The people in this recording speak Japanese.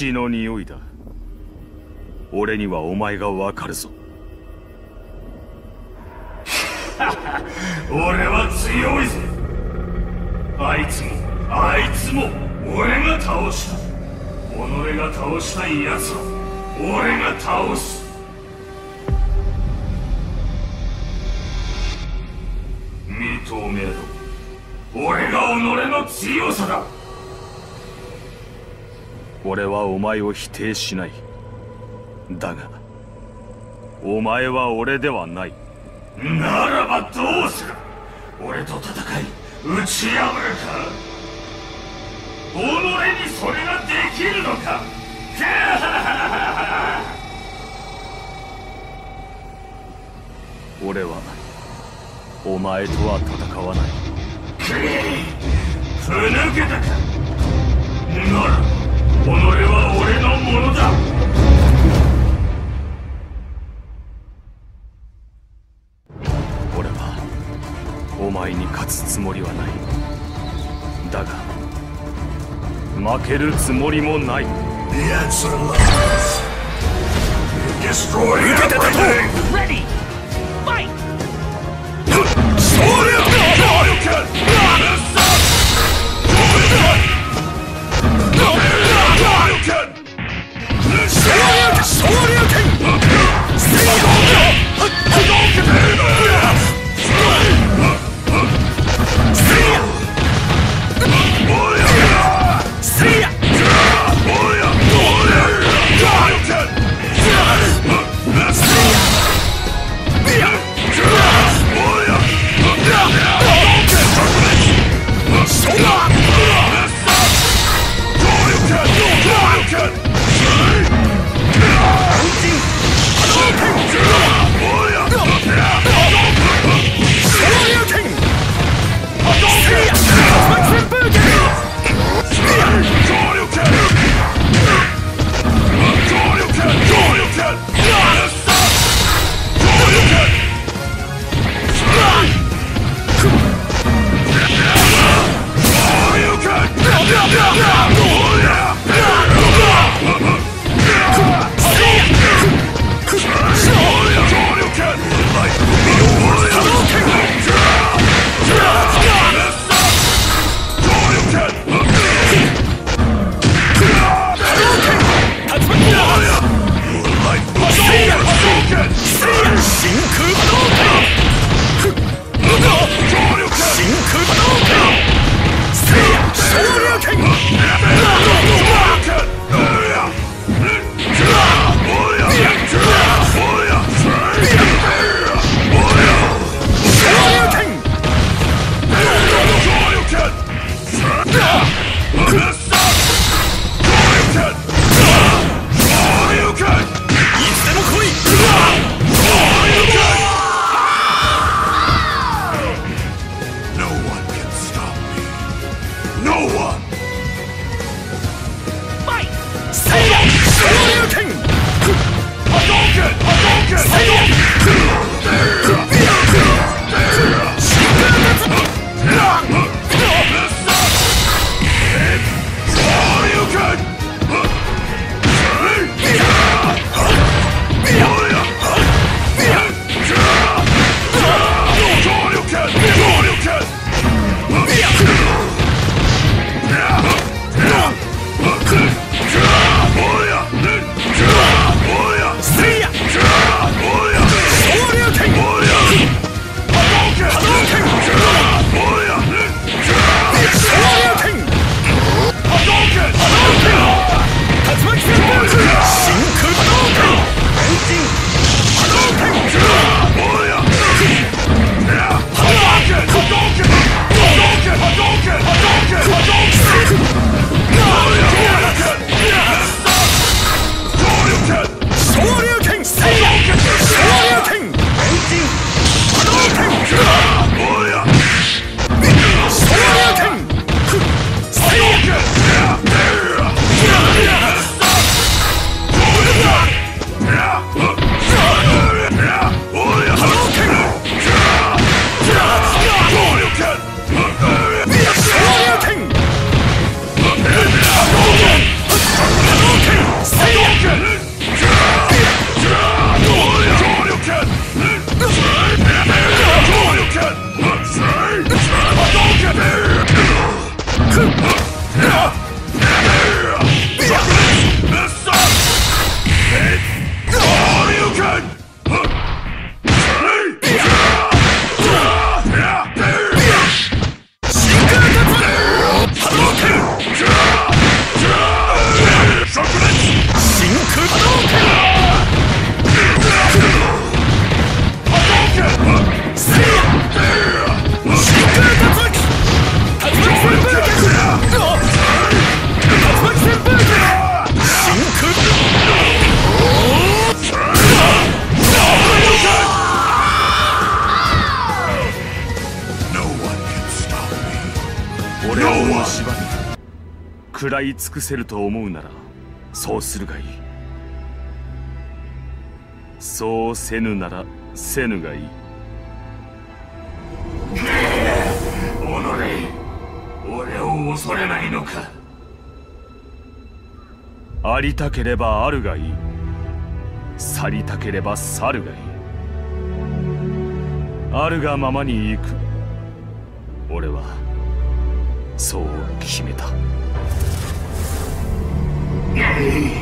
血の匂いだ。俺にはお前がわかるぞ。俺は強いぜ。あいつもあいつも俺が倒した。己が倒したい奴は俺が倒す。認めろ。俺が己の強さだ。俺はお前を否定しない。だがお前は俺ではない。ならばどうする。俺と戦い打ち破るか。己にそれができるのか。俺はお前とは戦わない。ふぬけたか。なら俺は俺のものだ。俺はお前に勝つつもりはない。だが負けるつもりもない。受けて立とう。勝利 Zero! No one! Fight! Hadouken! Hadouken! Hadouken! 들. 食らい尽くせると思うならそうするがいい。そうせぬならせぬがいい。己俺を恐れないのか。ありたければあるがいい。去りたければ去るがいい。あるがままに行く。俺はそう決めた己